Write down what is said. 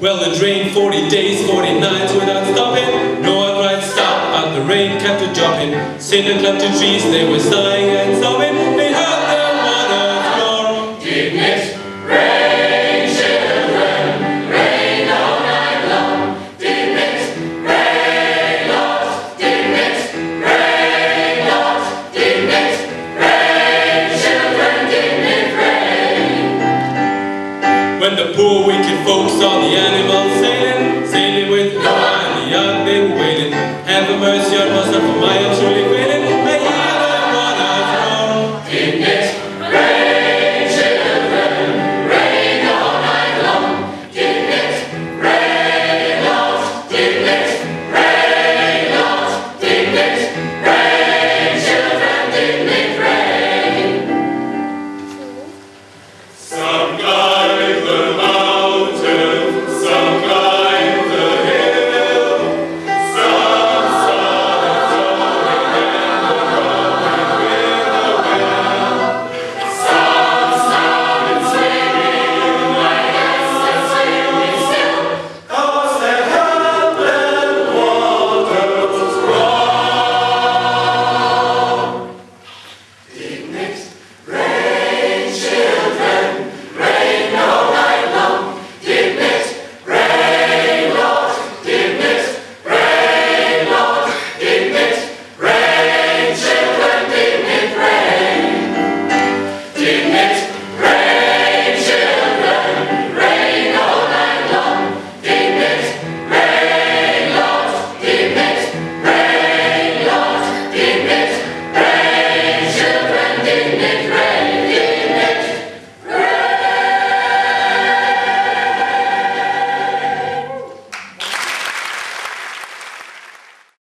Well, it rained 40 days, 40 nights without stopping. No one outright stop, but the rain kept a dropping. Cinder clapped to trees, they were sighing When the poor wicked folks saw the animals sailing, sailing with God and the young they were wailing, have mercy on